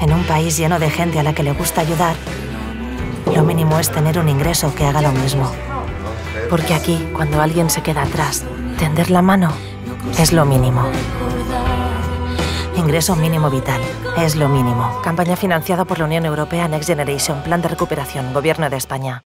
En un país lleno de gente a la que le gusta ayudar, lo mínimo es tener un ingreso que haga lo mismo. Porque aquí, cuando alguien se queda atrás, tender la mano es lo mínimo. Ingreso mínimo vital. Es lo mínimo. Campaña financiada por la Unión Europea Next Generation. Plan de recuperación. Gobierno de España.